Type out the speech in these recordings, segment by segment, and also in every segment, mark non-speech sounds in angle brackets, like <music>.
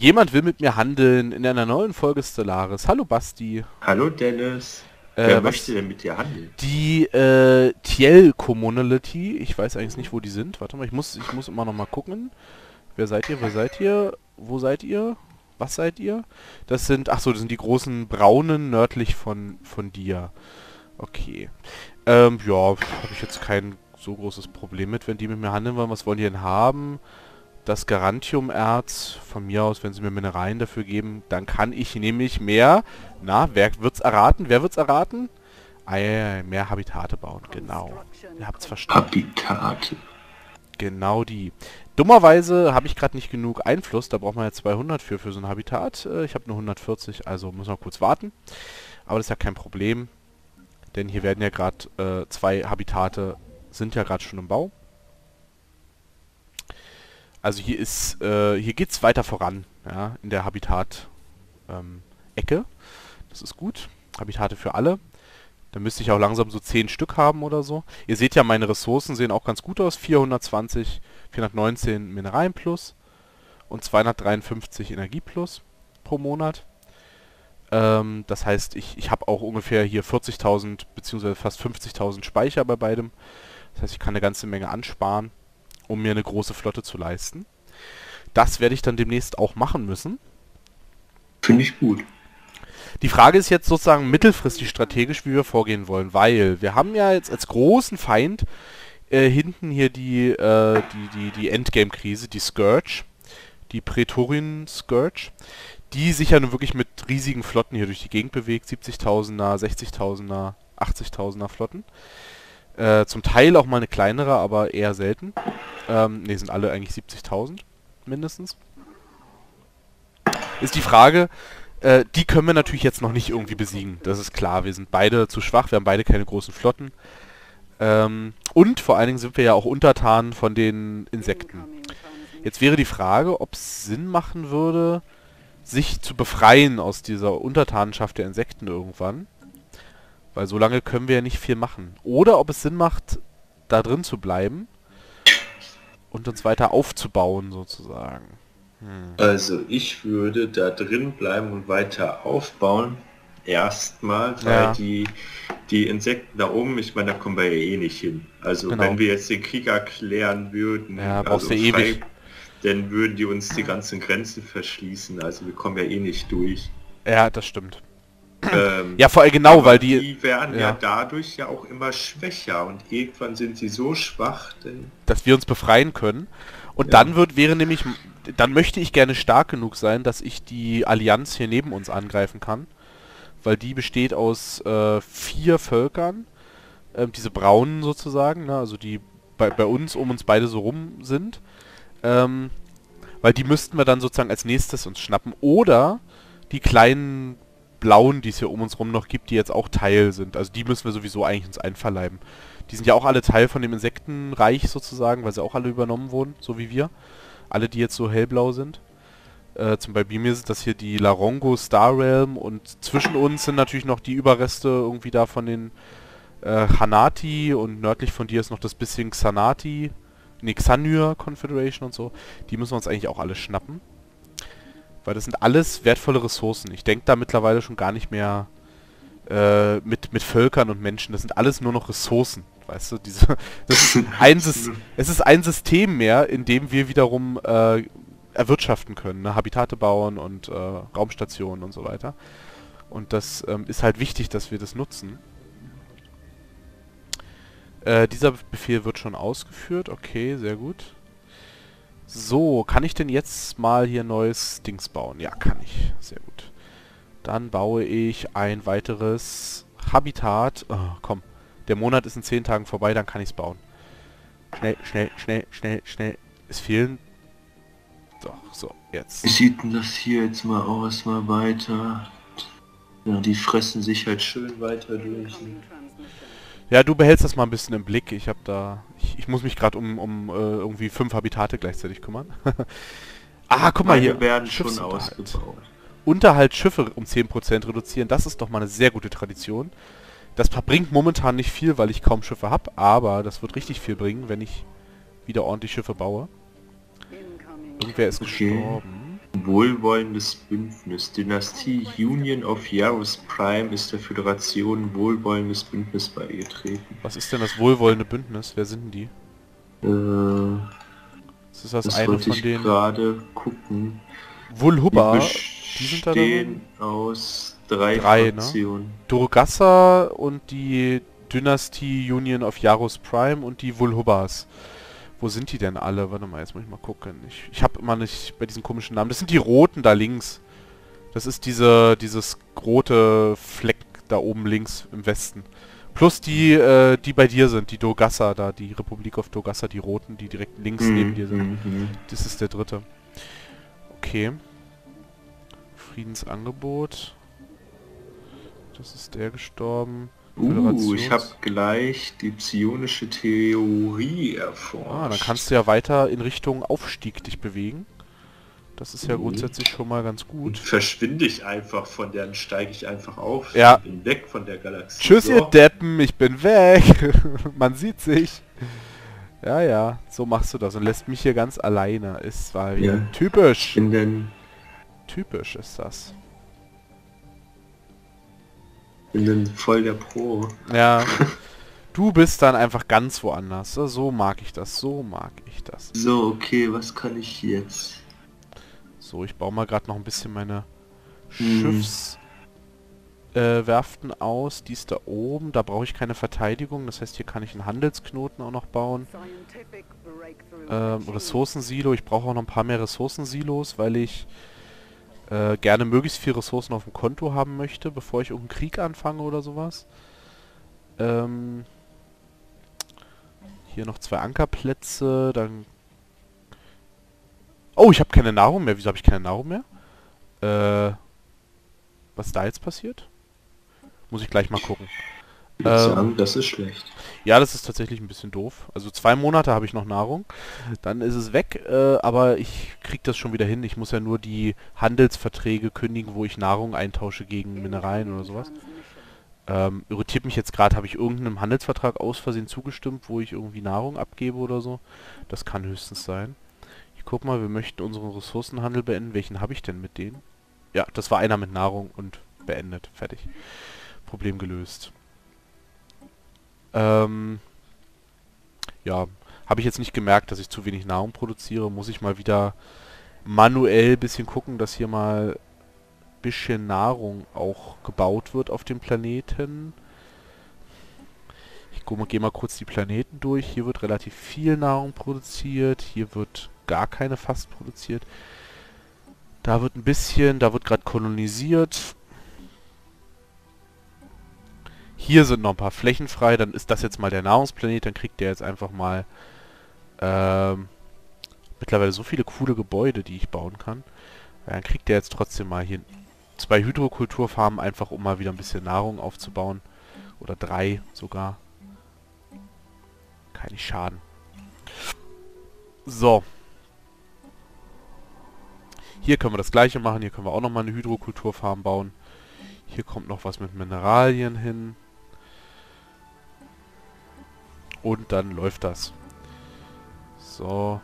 Jemand will mit mir handeln in einer neuen Folge Stellaris. Hallo Basti. Hallo Dennis. Äh, Wer möchte denn mit dir handeln? Die äh, Tiel Community, ich weiß eigentlich nicht, wo die sind. Warte mal, ich muss, ich muss immer noch mal gucken. Wer seid ihr? Wer seid ihr? Wo seid ihr? Was seid ihr? Das sind, ach so, das sind die großen braunen nördlich von von dir. Okay. Ähm, ja, habe ich jetzt kein so großes Problem mit, wenn die mit mir handeln wollen. Was wollen die denn haben? Das Garantium-Erz, von mir aus, wenn sie mir Mineralien dafür geben, dann kann ich nämlich mehr, na, wer wird's erraten? Wer wird's erraten? Ja, mehr Habitate bauen, genau. Ihr habt's verstanden. Habitate. Genau die. Dummerweise habe ich gerade nicht genug Einfluss, da braucht man ja 200 für, für so ein Habitat. Äh, Ich habe nur 140, also muss man kurz warten. Aber das ist ja kein Problem, denn hier werden ja gerade äh, zwei Habitate, sind ja gerade schon im Bau. Also hier ist, äh, hier geht's weiter voran, ja, in der Habitat ähm. Das ist gut. Habitate für alle. Da müsste ich auch langsam so 10 Stück haben oder so. Ihr seht ja, meine Ressourcen sehen auch ganz gut aus. 420, 419 Mineralien plus und 253 Energie plus pro Monat. Ähm, das heißt, ich, ich habe auch ungefähr hier 40.000 beziehungsweise fast 50.000 Speicher bei beidem. Das heißt, ich kann eine ganze Menge ansparen, um mir eine große Flotte zu leisten. Das werde ich dann demnächst auch machen müssen. Finde ich gut. Die Frage ist jetzt sozusagen mittelfristig strategisch, wie wir vorgehen wollen, weil wir haben ja jetzt als großen Feind äh, hinten hier die, äh, die, die, die Endgame-Krise, die Scourge, die Praetorian Scourge, die sich ja nun wirklich mit riesigen Flotten hier durch die Gegend bewegt, 70.000er, 60.000er, 80.000er Flotten. Äh, zum Teil auch mal eine kleinere, aber eher selten. Ähm, ne, sind alle eigentlich 70.000 mindestens. Ist die Frage, äh, die können wir natürlich jetzt noch nicht irgendwie besiegen. Das ist klar. Wir sind beide zu schwach. Wir haben beide keine großen Flotten. Ähm, und vor allen Dingen sind wir ja auch untertan von den Insekten. Jetzt wäre die Frage, ob es Sinn machen würde, sich zu befreien aus dieser Untertanenschaft der Insekten irgendwann. Weil so lange können wir ja nicht viel machen. Oder ob es Sinn macht, da drin zu bleiben und uns weiter aufzubauen sozusagen. Also ich würde da drin bleiben und weiter aufbauen. Erstmal, weil Ja. die, die Insekten da oben, ich meine, da kommen wir ja eh nicht hin. Also Genau. wenn wir jetzt den Krieg erklären würden, Ja, also du ewig. dann würden die uns die ganzen Grenzen verschließen. Also wir kommen ja eh nicht durch. Ja, das stimmt. Ähm, Ja, vor allem genau, weil die, die werden ja. ja. dadurch ja auch immer schwächer und irgendwann sind sie so schwach, denn dass wir uns befreien können. Und Ja. dann wird, wäre nämlich, dann möchte ich gerne stark genug sein, dass ich die Allianz hier neben uns angreifen kann. Weil die besteht aus äh, vier Völkern, ähm, diese braunen sozusagen, ne, also die bei, bei uns um uns beide so rum sind. Ähm, weil die müssten wir dann sozusagen als nächstes uns schnappen. Oder die kleinen blauen, die es hier um uns rum noch gibt, die jetzt auch Teil sind. Also die müssen wir sowieso eigentlich uns einverleiben. Die sind ja auch alle Teil von dem Insektenreich sozusagen, weil sie auch alle übernommen wurden, so wie wir. Alle, die jetzt so hellblau sind. Äh, zum Beispiel bei mir sind das hier die Larongo Star Realm und zwischen uns sind natürlich noch die Überreste irgendwie da von den äh, Hanati und nördlich von dir ist noch das bisschen Xanati, ne, Confederation und so. Die müssen wir uns eigentlich auch alle schnappen. Weil das sind alles wertvolle Ressourcen. Ich denke da mittlerweile schon gar nicht mehr äh, mit, mit Völkern und Menschen. Das sind alles nur noch Ressourcen. Weißt du, diese, <laughs> das ist ein, <laughs> es ist ein System mehr, in dem wir wiederum äh, erwirtschaften können. Ne? Habitate bauen und äh, Raumstationen und so weiter. Und das ähm, ist halt wichtig, dass wir das nutzen. Äh, dieser Befehl wird schon ausgeführt. Okay, sehr gut. So, kann ich denn jetzt mal hier neues Dings bauen? Ja, kann ich. Sehr gut. Dann baue ich ein weiteres Habitat. Oh, komm, der Monat ist in 10 Tagen vorbei, dann kann ich es bauen. Schnell, schnell, schnell, schnell, schnell. Es fehlen... Doch, so, jetzt. Wie sieht denn das hier jetzt mal aus, mal weiter? Ja, die fressen sich halt schön weiter durch. Ja, du behältst das mal ein bisschen im Blick. Ich habe da... Ich, muss mich gerade um, um äh, irgendwie fünf Habitate gleichzeitig kümmern. <laughs> ah, guck mal hier. werden schon ausgebaut. Unterhalt Schiffe um 10% reduzieren, das ist doch mal eine sehr gute Tradition. Das bringt momentan nicht viel, weil ich kaum Schiffe habe, aber das wird richtig viel bringen, wenn ich wieder ordentlich Schiffe baue. Irgendwer ist Okay. gestorben. Wohlwollendes Bündnis. Dynastie Union of Yaros Prime ist der Föderation Wohlwollendes Bündnis beigetreten. Was ist denn das wohlwollende Bündnis? Wer sind die? Äh, Ist das, das das eine wollte von ich den gerade gucken. Wulhubba? Die Die sind da bestehen aus drei, Drei, ne? Fraktionen. Durgassa und die Dynastie Union of Yaros Prime und die Wulhubbas. Wo sind die denn alle? Warte mal, jetzt muss ich mal gucken. Ich, ich habe immer nicht bei diesen komischen Namen. Das sind die roten da links. Das ist diese dieses rote Fleck da oben links im Westen. Plus die, äh, die bei dir sind, die Dogassa da, die Republik of Dogassa, die roten, die direkt links neben dir sind. Mhm. Das ist der dritte. Okay. Friedensangebot. Das ist der gestorben. Uh, ich habe gleich die psionische Theorie erforscht. Ah, dann kannst du ja weiter in Richtung Aufstieg dich bewegen. Das ist ja Mhm. grundsätzlich schon mal ganz gut. verschwinde ich einfach von der, dann steige ich einfach auf. Ja. Bin weg von der Galaxie. Tschüss, So. ihr Deppen, ich bin weg. <laughs> Man sieht sich. Ja, ja, so machst du das und lässt mich hier ganz alleine. Ist war wieder Ja. typisch. Typisch ist das. Bin dann voll der Pro. Ja. <laughs> Du bist dann einfach ganz woanders. So so mag ich das. So mag ich das. So, okay, was kann ich jetzt? So, ich baue mal gerade noch ein bisschen meine Hm. Schiffswerften äh, Werften aus. Die ist da oben. Da brauche ich keine Verteidigung. Das heißt, hier kann ich einen Handelsknoten auch noch bauen. Ähm, Ressourcensilo. Ich brauche auch noch ein paar mehr Ressourcensilos, weil ich äh, gerne möglichst viel Ressourcen auf dem Konto haben möchte, bevor ich irgendeinen Krieg anfange oder sowas. Ähm, hier noch zwei Ankerplätze. Dann... Oh, ich habe keine Nahrung mehr. Wieso habe ich keine Nahrung mehr? Äh, was da jetzt passiert? Muss ich gleich mal gucken. Ähm, das ist schlecht. Ja, das ist tatsächlich ein bisschen doof. Also zwei Monate habe ich noch Nahrung, dann ist es weg, äh, aber ich krieg das schon wieder hin. Ich muss ja nur die Handelsverträge kündigen, wo ich Nahrung eintausche gegen Mineralien oder sowas. Ähm, irritiert mich jetzt gerade, habe ich irgendeinem Handelsvertrag aus Versehen zugestimmt, wo ich irgendwie Nahrung abgebe oder so? Das kann höchstens sein. Ich guck mal, wir möchten unseren Ressourcenhandel beenden. Welchen habe ich denn mit denen? Ja, das war einer mit Nahrung und beendet. Fertig. Problem gelöst. Ähm, ja, habe ich jetzt nicht gemerkt, dass ich zu wenig Nahrung produziere. Muss ich mal wieder manuell bisschen gucken, dass hier mal bisschen Nahrung auch gebaut wird auf dem Planeten. Ich gehe mal kurz die Planeten durch. Hier wird relativ viel Nahrung produziert. Hier wird gar keine fast produziert. Da wird ein bisschen, da wird gerade kolonisiert. Hier sind noch ein paar Flächen frei. Dann ist das jetzt mal der Nahrungsplanet. Dann kriegt der jetzt einfach mal ähm, mittlerweile so viele coole Gebäude, die ich bauen kann. Dann kriegt der jetzt trotzdem mal hier zwei Hydrokulturfarmen, einfach um mal wieder ein bisschen Nahrung aufzubauen. Oder drei sogar. Kann nicht schaden. So. Hier können wir das gleiche machen. Hier können wir auch nochmal eine Hydrokulturfarm bauen. Hier kommt noch was mit Mineralien hin. Und dann läuft das. So.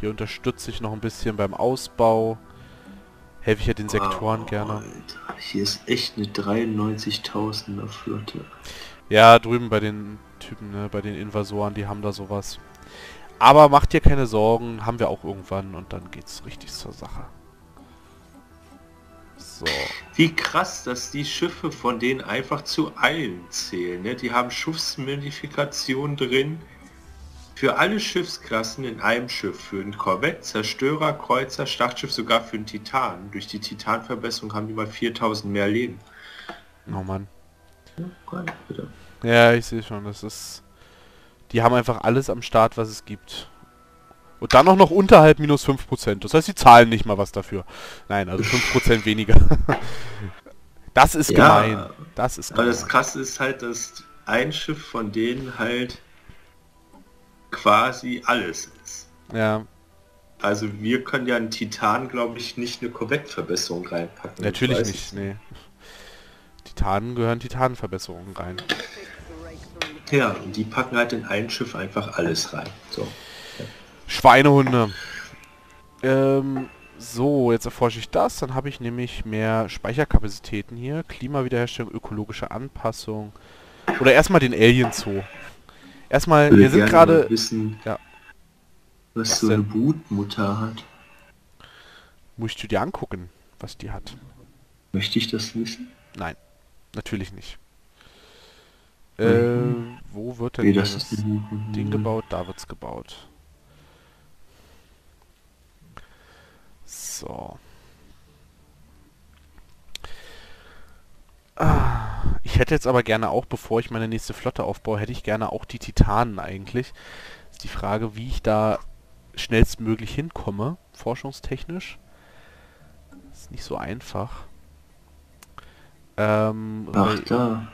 Hier unterstütze ich noch ein bisschen beim Ausbau. Helfe ich ja den Sektoren Wow, gerne. Alter, hier ist echt eine 93.000er Flotte. Ja, drüben bei den Typen, ne, bei den Invasoren, die haben da sowas. Aber macht dir keine Sorgen, haben wir auch irgendwann und dann geht's richtig zur Sache. So. Wie krass, dass die Schiffe von denen einfach zu allen zählen. Ne? Die haben Schiffsmodifikation drin. Für alle Schiffsklassen in einem Schiff. Für einen Korvette, Zerstörer, Kreuzer, Schlachtschiff, sogar für einen Titan. Durch die Titanverbesserung haben die mal 4000 mehr Leben. Oh Mann. Bitte. Ja, ich sehe schon, das ist... Die haben einfach alles am Start, was es gibt. Und dann auch noch unterhalb minus 5%. Das heißt, die zahlen nicht mal was dafür. Nein, also 5% weniger. <laughs> das ist Ja, gemein. Das ist Aber das gemein. krasse ist halt, dass ein Schiff von denen halt quasi alles ist. Ja, Also wir können ja einen Titan, glaube ich, nicht eine Korvette-Verbesserung reinpacken. natürlich nicht, nee. Titanen gehören Titanenverbesserungen rein. Ja, und die packen halt in ein Schiff einfach alles rein. So. Schweinehunde. Ähm, So, jetzt erforsche ich das. Dann habe ich nämlich mehr Speicherkapazitäten hier. Klimawiederherstellung, ökologische Anpassung. Oder erstmal den Alien Zoo. Erstmal, wir sind gerade... wissen, Ja. was, Was so eine? Brutmutter hat. Musst du dir angucken, was die hat. Möchte ich das wissen? Nein, natürlich nicht. Äh, Mhm. wo wird denn Nee, das. Ding gebaut? Da wird's gebaut. So. Ich hätte jetzt aber gerne auch, bevor ich meine nächste Flotte aufbaue, hätte ich gerne auch die Titanen eigentlich. Ist die Frage, wie ich da schnellstmöglich hinkomme, forschungstechnisch. Ist nicht so einfach. Ähm, Ach, da.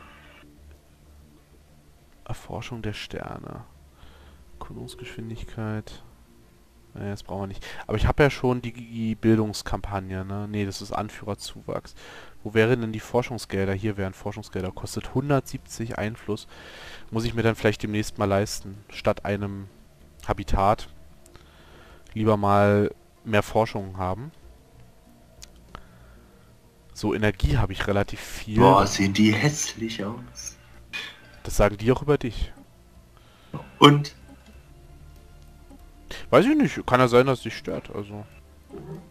Erforschung der Sterne. Kunungsgeschwindigkeit. Naja, das brauchen wir nicht. Aber ich habe ja schon die, die Bildungskampagne, ne? Nee, das ist Anführerzuwachs. Wo wären denn die Forschungsgelder? Hier wären Forschungsgelder. Kostet 170 Einfluss. Muss ich mir dann vielleicht demnächst mal leisten. Statt einem Habitat. Lieber mal mehr Forschung haben. So, Energie habe ich relativ viel. Boah, sehen die hässlich aus. Das sagen die auch über dich. Und Weiß ich nicht, kann ja sein, dass es dich stört. Also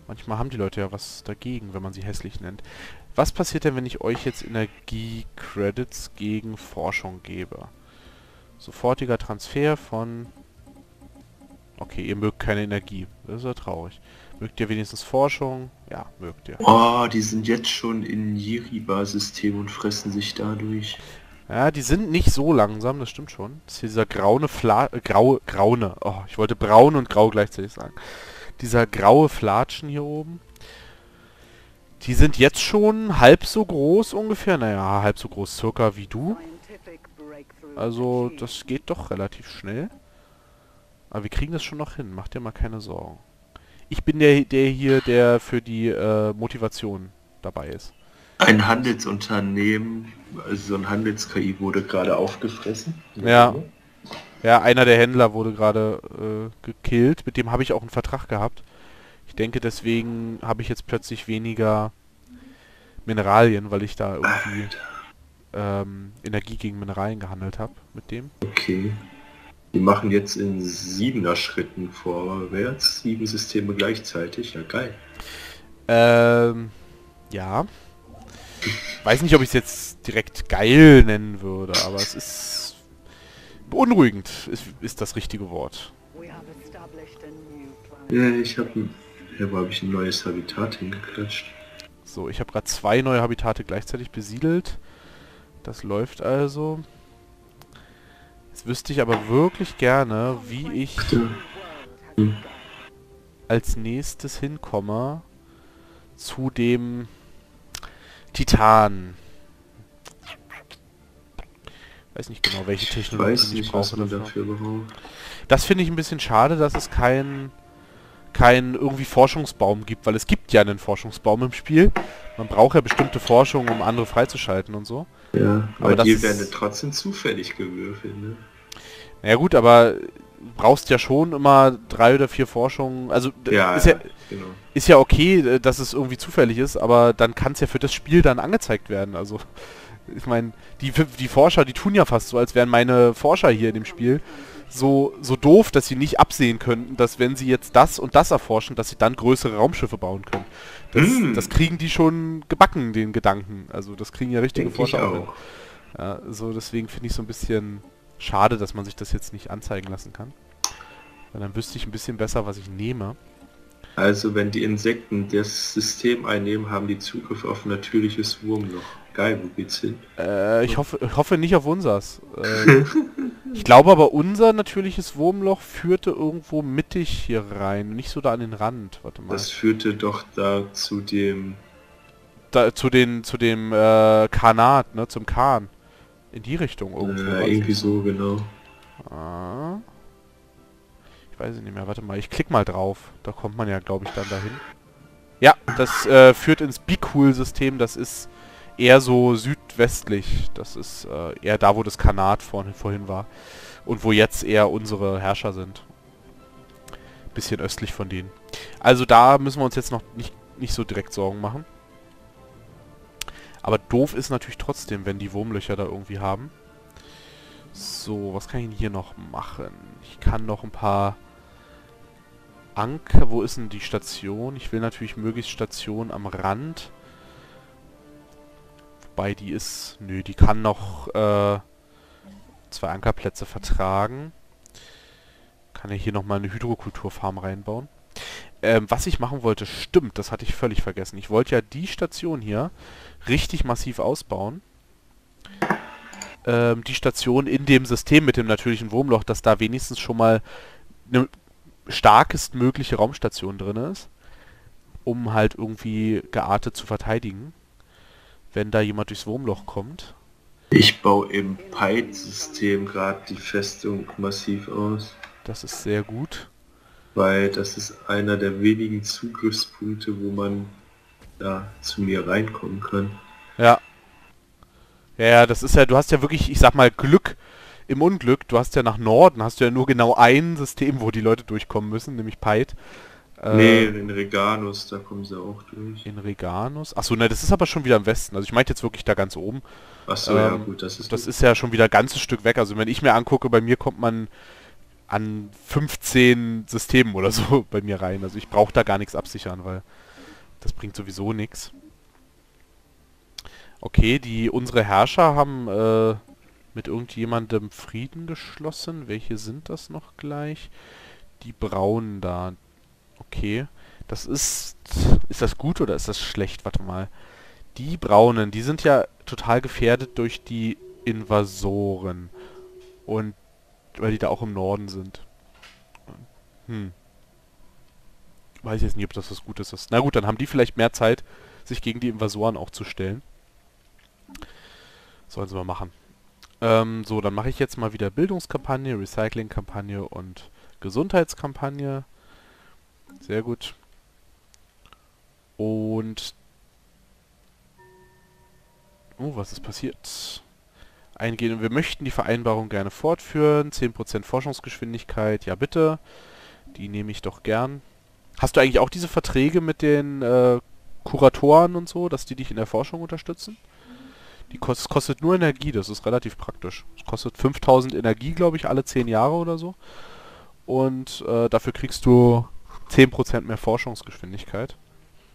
manchmal haben die Leute ja was dagegen, wenn man sie hässlich nennt. Was passiert denn, wenn ich euch jetzt Energie-Credits gegen Forschung gebe? Sofortiger Transfer von... Okay, ihr mögt keine Energie. Das ist ja traurig. Mögt ihr wenigstens Forschung? Ja, mögt ihr. oh, die sind jetzt schon in Jiriba-System und fressen sich dadurch. Ja, die sind nicht so langsam, das stimmt schon. Das ist hier dieser graue Fla... Äh, graue... Graune. Oh, ich wollte braun und grau gleichzeitig sagen. Dieser graue Flatschen hier oben. Die sind jetzt schon halb so groß ungefähr. Naja, halb so groß circa wie du. Also, das geht doch relativ schnell. Aber wir kriegen das schon noch hin. Mach dir mal keine Sorgen. Ich bin der, der hier, der für die äh, Motivation dabei ist. Ein Handelsunternehmen, also so ein Handels-KI wurde gerade aufgefressen. Ja. Ja, einer der Händler wurde gerade äh, gekillt. Mit dem habe ich auch einen Vertrag gehabt. Ich denke, deswegen habe ich jetzt plötzlich weniger Mineralien, weil ich da irgendwie ähm, Energie gegen Mineralien gehandelt habe mit dem. Okay. Die machen jetzt in siebener Schritten vorwärts, sieben Systeme gleichzeitig. Ja, geil. Ähm, ja. Weiß nicht, ob ich es jetzt direkt geil nennen würde, aber es ist beunruhigend, ist, ist das richtige Wort. Ja, ich habe ja, wo habe ich ein neues Habitat hingeklatscht. So, ich habe gerade zwei neue Habitate gleichzeitig besiedelt. Das läuft also. Jetzt wüsste ich aber wirklich gerne, wie ich als nächstes hinkomme zu dem Titan. Weiß nicht genau, welche Ich Technologie ich nicht, was brauche dafür. dafür braucht. Das finde ich ein bisschen schade, dass es keinen kein irgendwie Forschungsbaum gibt, weil es gibt ja einen Forschungsbaum im Spiel. Man braucht ja bestimmte Forschung, um andere freizuschalten und so. Ja, Aber aber die werden trotzdem zufällig gewürfelt, ne? Naja gut, aber brauchst ja schon immer drei oder vier Forschungen. Also Ja, ist, ja, genau. ist ja okay, äh, dass es irgendwie zufällig ist, aber dann kann es ja für das Spiel dann angezeigt werden. Also <laughs> ich meine, die, die Forscher, die tun ja fast so, als wären meine Forscher hier in dem Spiel so, so doof, dass sie nicht absehen könnten, dass wenn sie jetzt das und das erforschen, dass sie dann größere Raumschiffe bauen können. Das, Hm. das kriegen die schon gebacken, den Gedanken. Also das kriegen ja richtige Denke ich Forscher auch. auch. Ja, so deswegen finde ich so ein bisschen schade, dass man sich das jetzt nicht anzeigen lassen kann. Weil dann wüsste ich ein bisschen besser, was ich nehme. Also wenn die Insekten das System einnehmen, haben die Zugriff auf natürliches Wurmloch. Geil, wo geht's hin? Äh, ich hoffe, ich hoffe nicht auf unsers. Äh, <laughs> ich glaube aber, unser natürliches Wurmloch führte irgendwo mittig hier rein, nicht so da an den Rand. Warte mal. Das führte doch da zu dem... Da, zu den, zu dem äh, Kanat, ne, zum Kahn. In die Richtung irgendwo. das irgendwie so, genau. Ah. Ich weiß es nicht mehr. Warte mal, ich klick mal drauf. Da kommt man ja, glaube ich, dann dahin. Ja, das äh, führt ins Bicool-System. Das ist eher so südwestlich. Das ist äh, eher da, wo das Kanat vorhin, vorhin war. Und wo jetzt eher unsere Herrscher sind. Bisschen östlich von denen. Also da müssen wir uns jetzt noch nicht, nicht so direkt Sorgen machen. Aber doof ist natürlich trotzdem, wenn die Wurmlöcher da irgendwie haben. So, was kann ich denn hier noch machen? Ich kann noch ein paar Anker... Wo ist denn die Station? Ich will natürlich möglichst Station am Rand. Wobei die ist... Nö, die kann noch äh, zwei Ankerplätze vertragen. Kann ja hier nochmal eine Hydrokulturfarm reinbauen. Ähm, was ich machen wollte, stimmt, das hatte ich völlig vergessen. Ich wollte ja die Station hier richtig massiv ausbauen ähm, die Station in dem System mit dem natürlichen Wurmloch, dass da wenigstens schon mal eine starkest mögliche Raumstation drin ist, um halt irgendwie geartet zu verteidigen, wenn da jemand durchs Wurmloch kommt. Ich baue im Pite-System gerade die Festung massiv aus. Das ist sehr gut. Weil das ist einer der wenigen Zugriffspunkte, wo man da zu mir reinkommen kann. Ja, ja, das ist ja, du hast ja wirklich, ich sag mal, Glück im Unglück. Du hast ja nach Norden, hast du ja nur genau ein System, wo die Leute durchkommen müssen, nämlich Peit. Äh, nee, in Reganus, da kommen sie auch durch. In Reganus? Achso, ne, das ist aber schon wieder im Westen. Also ich meinte jetzt wirklich da ganz oben. Achso, ähm, ja gut, das ist... Das gut. ist ja schon wieder ein ganzes Stück weg. Also wenn ich mir angucke, bei mir kommt man an 15 Systemen oder so <laughs> bei mir rein. Also ich brauche da gar nichts absichern, weil das bringt sowieso nichts. Okay, die unsere Herrscher haben äh, mit irgendjemandem Frieden geschlossen. Welche sind das noch gleich? Die Braunen da. Okay. Das ist... Ist das gut oder ist das schlecht? Warte mal. Die Braunen, die sind ja total gefährdet durch die Invasoren. Und... Weil die da auch im Norden sind. Hm. Weiß jetzt nicht, ob das was Gutes ist. Na gut, dann haben die vielleicht mehr Zeit, sich gegen die Invasoren auch zu stellen. Sollen sie mal machen. Ähm, so, dann mache ich jetzt mal wieder Bildungskampagne, Recyclingkampagne und Gesundheitskampagne. Sehr gut. Und... Oh, was ist passiert? Eingehen. Wir möchten die Vereinbarung gerne fortführen. 10% Forschungsgeschwindigkeit. Ja, bitte. Die nehme ich doch gern. Hast du eigentlich auch diese Verträge mit den äh, Kuratoren und so, dass die dich in der Forschung unterstützen? Die kost, kostet nur Energie, das ist relativ praktisch. Es kostet 5000 Energie, glaube ich, alle 10 Jahre oder so. Und äh, dafür kriegst du 10% mehr Forschungsgeschwindigkeit.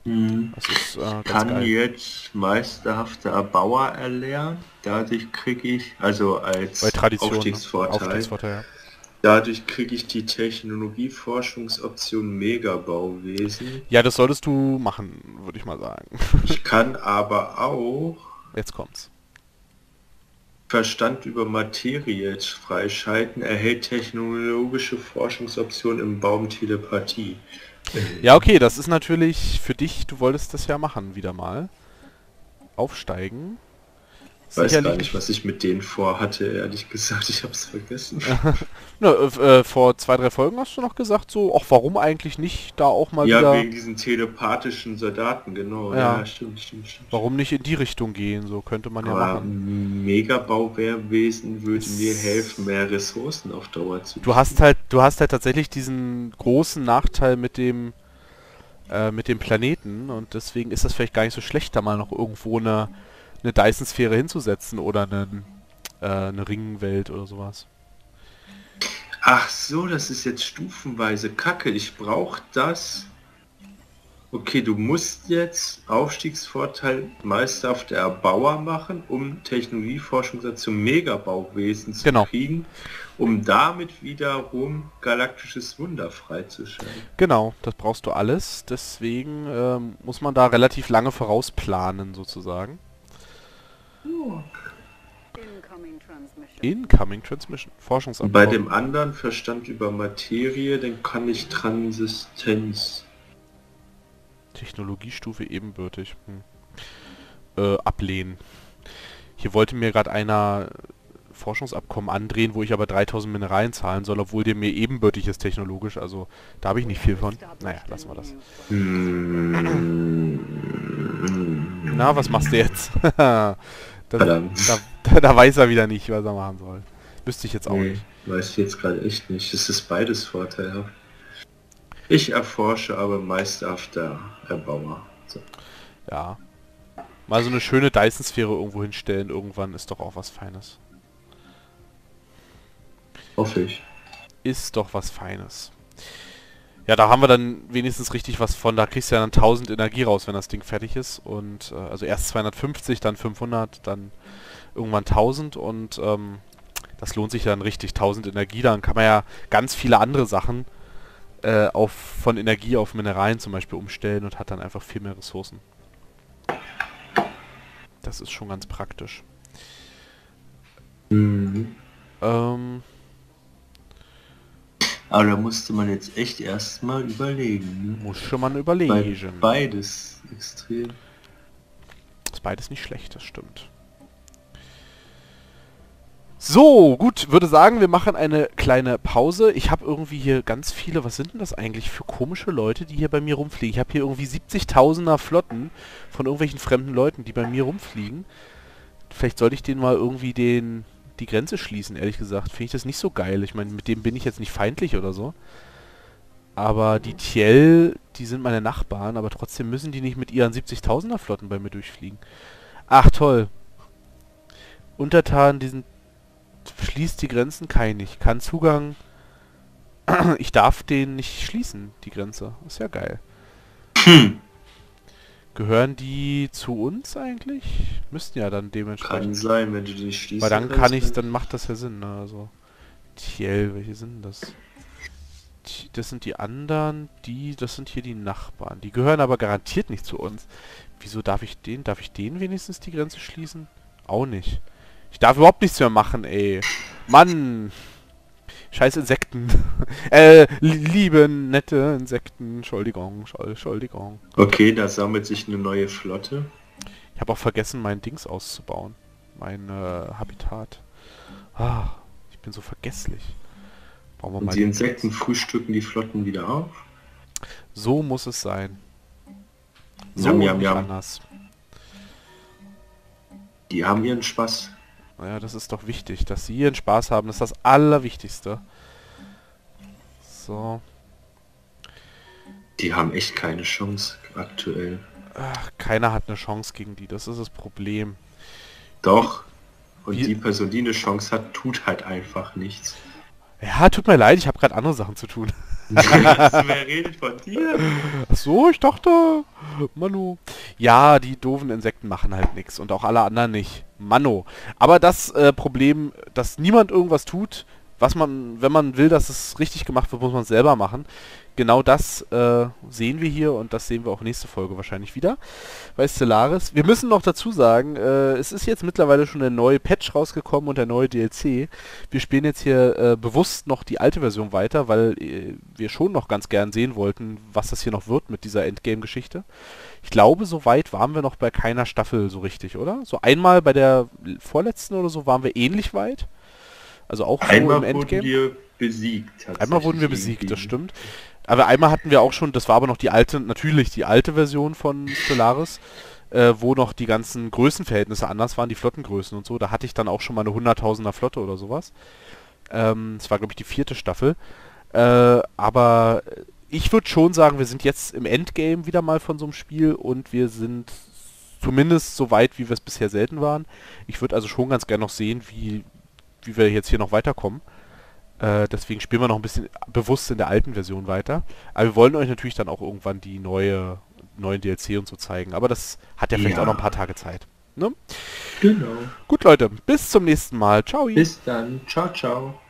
Mhm. Das ist äh, Kann geil. jetzt meisterhafter Erbauer erlernen. Dadurch kriege ich, also als Tradition, Aufstiegsvorteil, Aufstiegsvorteil ja. dadurch kriege ich die Technologieforschungsoption Megabauwesen. Ja, das solltest du machen, würde ich mal sagen. Ich <laughs> kann aber auch Jetzt kommt's. Verstand über Materie freischalten, erhält technologische Forschungsoptionen im Baum Telepathie. Ja, okay, das ist natürlich für dich, du wolltest das ja machen, wieder mal. Aufsteigen. Ich weiß Sicherlich gar nicht, was ich mit denen vorhatte, ehrlich gesagt. Ich habe es vergessen. <laughs> Na, äh, vor zwei, drei Folgen hast du noch gesagt, so, ach, warum eigentlich nicht da auch mal ja, wieder... Ja, wegen diesen telepathischen Soldaten, genau. Ja. ja, stimmt, stimmt, stimmt. Warum nicht in die Richtung gehen, so könnte man Aber ja machen. Megabauwehrwesen würde es mir helfen, mehr Ressourcen auf Dauer zu Du hast halt, du hast halt tatsächlich diesen großen Nachteil mit dem äh, mit dem Planeten und deswegen ist das vielleicht gar nicht so schlecht, da mal noch irgendwo eine eine Dyson-Sphäre hinzusetzen oder einen, äh, eine Ringwelt oder sowas. Ach so, das ist jetzt stufenweise Kacke. Ich brauche das. Okay, du musst jetzt Aufstiegsvorteil meisterhafter Erbauer machen, um Technologieforschung zum Megabauwesen zu genau. kriegen, um damit wiederum galaktisches Wunder freizuschalten. Genau, das brauchst du alles. Deswegen ähm, muss man da relativ lange vorausplanen sozusagen. Incoming Transmission. Forschungsabbau. Bei dem anderen Verstand über Materie, dann kann ich Transistenz. Technologiestufe ebenbürtig. Hm. Äh, ablehnen. Hier wollte mir gerade einer Forschungsabkommen andrehen, wo ich aber 3000 Mineralien zahlen soll, obwohl der mir ebenbürtig ist technologisch. Also da habe ich nicht viel von. Naja, lassen wir das. Na, was machst du jetzt? <laughs> Das, da, da, weiß er wieder nicht, was er machen soll. Wüsste ich jetzt auch nee, nicht. Weiß ich jetzt gerade echt nicht. Es ist beides vorteilhaft. Ich erforsche aber meisterhafter Erbauer. So. Ja. Mal so eine schöne Dyson-Sphäre irgendwo hinstellen, irgendwann ist doch auch was Feines. Hoffe ich. Ist doch was Feines. Ja, da haben wir dann wenigstens richtig was von. Da kriegst du ja dann 1000 Energie raus, wenn das Ding fertig ist. Und äh, also erst 250, dann 500, dann irgendwann 1000 und ähm, das lohnt sich dann richtig. 1000 Energie, dann kann man ja ganz viele andere Sachen äh, auf, von Energie auf Mineralien zum Beispiel umstellen und hat dann einfach viel mehr Ressourcen. Das ist schon ganz praktisch. Mhm. Ähm, Aber da musste man jetzt echt erstmal überlegen. muss schon mal Ne? Überlegen. beides extrem. Ist beides nicht schlecht, das stimmt. So, gut, würde sagen, wir machen eine kleine Pause. Ich habe irgendwie hier ganz viele, was sind denn das eigentlich für komische Leute, die hier bei mir rumfliegen? Ich habe hier irgendwie 70.000er Flotten von irgendwelchen fremden Leuten, die bei mir rumfliegen. Vielleicht sollte ich denen mal irgendwie den die Grenze schließen, ehrlich gesagt. Finde ich das nicht so geil. Ich meine, mit dem bin ich jetzt nicht feindlich oder so. Aber die Tiel, die sind meine Nachbarn, aber trotzdem müssen die nicht mit ihren 70.000er Flotten bei mir durchfliegen. Ach toll. Untertan diesen schließt die Grenzen keinig. Kann Zugang. <clears throat> ich darf den nicht schließen, die Grenze. Ist ja geil. Gehören die zu uns eigentlich? Müssten ja dann Kann dementsprechend. sein, wenn du die schließt. Weil dann kann ich, dann macht das ja Sinn, ne? Also. Tiel, welche sind das? Das sind die anderen, die, das sind hier die Nachbarn. Die gehören aber garantiert nicht zu uns. Wieso darf ich den, darf ich den wenigstens die Grenze schließen? Auch nicht. Ich darf überhaupt nichts mehr machen, ey. Mann. Scheiß Insekten. <laughs> äh, li- liebe, nette Insekten. Entschuldigung, Entschuldigung. Okay, da sammelt sich eine neue Flotte. Ich habe auch vergessen, mein Dings auszubauen. Mein äh, Habitat. Ah, ich bin so vergesslich. Bauen wir Und mal die Insekten frühstücken die Flotten wieder auf. So muss es sein. So yum, nicht yum. anders. Die haben ihren Spaß. Naja, das ist doch wichtig, dass sie ihren Spaß haben. Das ist das Allerwichtigste. So. Die haben echt keine Chance aktuell. Ach, keiner hat eine Chance gegen die. Das ist das Problem. Doch. Und Wie- die Person, die eine Chance hat, tut halt einfach nichts. Ja, tut mir leid, ich habe gerade andere Sachen zu tun. Wer redet von dir? Ach so, ich dachte, Manu. Ja, die doofen Insekten machen halt nichts und auch alle anderen nicht. Mano. Aber das äh, Problem, dass niemand irgendwas tut, was man, wenn man will, dass es richtig gemacht wird, muss man es selber machen. Genau das äh, sehen wir hier und das sehen wir auch nächste Folge wahrscheinlich wieder bei Stellaris. Wir müssen noch dazu sagen, äh, es ist jetzt mittlerweile schon der neue Patch rausgekommen und der neue DLC. Wir spielen jetzt hier äh, bewusst noch die alte Version weiter, weil äh, wir schon noch ganz gern sehen wollten, was das hier noch wird mit dieser Endgame-Geschichte. Ich glaube, so weit waren wir noch bei keiner Staffel so richtig, oder? So einmal bei der vorletzten oder so waren wir ähnlich weit. Also auch so Einmal im wurden wir besiegt. Einmal wurden wir besiegt, das stimmt. Aber einmal hatten wir auch schon, das war aber noch die alte, natürlich die alte Version von Stellaris, äh, wo noch die ganzen Größenverhältnisse anders waren, die Flottengrößen und so. Da hatte ich dann auch schon mal eine hunderttausender Flotte oder sowas. Ähm, das war, glaube ich, die vierte Staffel. Äh, aber ich würde schon sagen, wir sind jetzt im Endgame wieder mal von so einem Spiel und wir sind zumindest so weit, wie wir es bisher selten waren. Ich würde also schon ganz gerne noch sehen, wie, wie wir jetzt hier noch weiterkommen. Äh, deswegen spielen wir noch ein bisschen bewusst in der alten Version weiter. Aber wir wollen euch natürlich dann auch irgendwann die neue neuen DLC und so zeigen. Aber das hat ja vielleicht Ja. auch noch ein paar Tage Zeit. Ne? Genau. Gut, Leute, bis zum nächsten Mal. Ciao. Bis dann. Ciao, ciao.